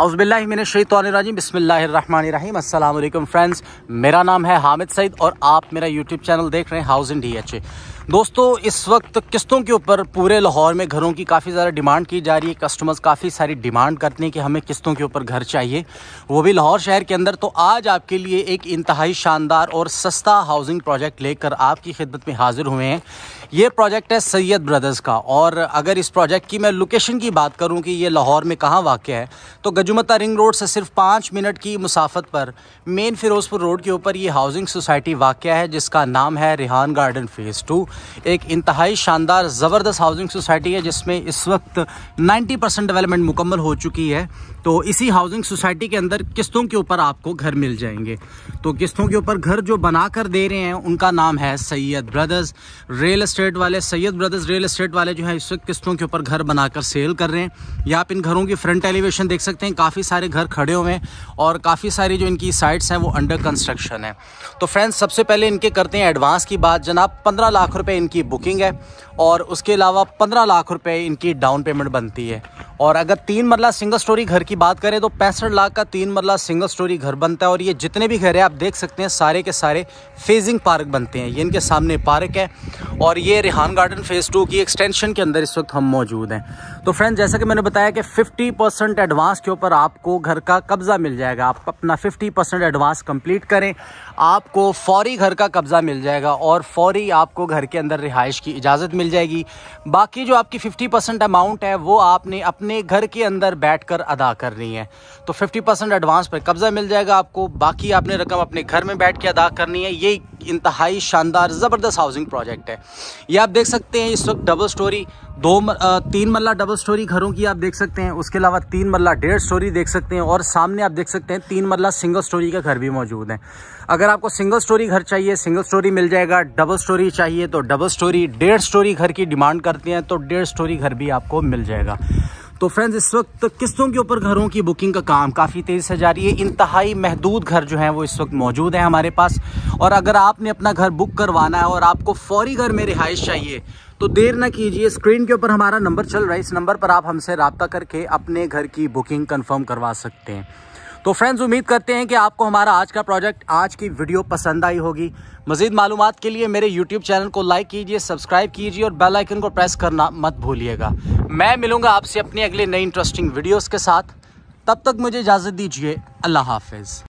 अउज़बिल्लिमिनशैतवानरजीम बसमीम अल्लाम फ्रेंड्स। मेरा नाम है हामिद सईद और आप मेरा यूट्यूब चैनल देख रहे हैं house in D H A दोस्तों, इस वक्त किस्तों के ऊपर पूरे लाहौर में घरों की काफ़ी ज़्यादा डिमांड की जा रही है। कस्टमर्स काफ़ी सारी डिमांड करते हैं कि हमें किस्तों के ऊपर घर चाहिए। वो भी लाहौर शहर के अंदर। तो आज आपके लिए एक इंतहाई शानदार और सस्ता हाउसिंग प्रोजेक्ट लेकर आपकी खिदमत में हाजिर हुए हैं। ये प्रोजेक्ट है सैयद ब्रदर्स का। और अगर इस प्रोजेक्ट की मैं लोकेशन की बात करूँ कि ये लाहौर में कहाँ वाक़ है तो गजुमता रिंग रोड से सिर्फ़ पाँच मिनट की मुसाफत पर मेन फिरोज़पुर रोड के ऊपर ये हाउसिंग सोसाइटी वाक़ है, जिसका नाम है रिहान गार्डन फ़ेज़ टू एक इंतहाई शानदार ज़बरदस्त हाउसिंग सोसाइटी है, जिसमें इस वक्त नाइन्टी परसेंट डेवलपमेंट मुकम्मल हो चुकी है। तो इसी हाउसिंग सोसाइटी के अंदर किस्तों के ऊपर आपको घर मिल जाएँगे। तो किस्तों के ऊपर घर जो बना कर दे रहे हैं, उनका नाम है सैयद ब्रदर्स। रियल एस्टेट वाले, सैयद ब्रदर्स रियल एस्टेट वाले जो है, इस वक्त किस्तों के ऊपर घर बनाकर सेल कर रहे हैं। या आप इन घरों की फ्रंट एलिवेशन देख सकते हैं, काफ़ी सारे घर खड़े हुए हैं और काफ़ी सारी जो इनकी साइट्स हैं, वो अंडर कंस्ट्रक्शन है। तो फ्रेंड्स सबसे पहले इनके करते हैं एडवांस की बात। जनाब, पंद्रह लाख रुपये इनकी बुकिंग है और उसके अलावा पंद्रह लाख रुपए इनकी डाउन पेमेंट बनती है। और अगर तीन मरला सिंगल स्टोरी घर की बात करें तो पैंसठ लाख का तीन मरला सिंगल स्टोरी घर बनता है और ये जितने भी घर हैं, आप देख सकते हैं, सारे के सारे फेजिंग पार्क बनते हैं। ये इनके सामने पार्क है और ये रिहान गार्डन फ़ेज़ टू की एक्सटेंशन के अंदर इस वक्त हम मौजूद हैं। तो फ्रेंड जैसा कि मैंने बताया कि 50 परसेंट एडवांस के ऊपर आपको घर का कब्ज़ा मिल जाएगा। आप अपना 50 परसेंट एडवांस कंप्लीट करें, आपको फौरी घर का कब्ज़ा मिल जाएगा और फौरी आपको घर के अंदर रिहाइश की इजाज़त मिल जाएगी। बाकी जो आपकी 50 परसेंट अमाउंट है, वो आपने अपने घर के अंदर बैठ कर अदा करनी है। तो 50 परसेंट एडवांस पर कब्ज़ा मिल जाएगा आपको। बाकी आपने रकम अपने घर में बैठ के अदा करनी है। ये इंतहाई शानदार, ज़बरदस्त हाउसिंग प्रोजेक्ट है। ये आप देख सकते हैं इस वक्त डबल स्टोरी दो तीन मरला डबल स्टोरी घरों की आप देख सकते हैं। उसके अलावा तीन मरला डेढ़ स्टोरी देख सकते हैं और सामने आप देख सकते हैं तीन मरला सिंगल स्टोरी का घर भी मौजूद है। अगर आपको सिंगल स्टोरी घर चाहिए सिंगल स्टोरी मिल जाएगा डबल स्टोरी चाहिए तो डबल स्टोरी डेढ़ स्टोरी घर की डिमांड करते हैं तो डेढ़ स्टोरी घर भी आपको मिल जाएगा। तो फ्रेंड्स इस वक्त किस्तों के ऊपर घरों की बुकिंग का काम काफ़ी तेज़ से जारी है। इंतहाई महदूद घर जो हैं वो इस वक्त मौजूद हैं हमारे पास। और अगर आपने अपना घर बुक करवाना है और आपको फौरी घर में रिहाइश चाहिए तो देर ना कीजिए। स्क्रीन के ऊपर हमारा नंबर चल रहा है। इस नंबर पर आप हमसे रबता करके अपने घर की बुकिंग कन्फर्म करवा सकते हैं। तो फ्रेंड्स उम्मीद करते हैं कि आपको हमारा आज का प्रोजेक्ट आज की वीडियो पसंद आई होगी। मजीद मालूम के लिए मेरे यूट्यूब चैनल को लाइक कीजिए सब्सक्राइब कीजिए और बेल आइकन को प्रेस करना मत भूलिएगा। मैं मिलूँगा आपसे अपनी अगले नई इंटरेस्टिंग वीडियोज़ के साथ। तब तक मुझे इजाज़त दीजिए। अल्लाह हाफिज़।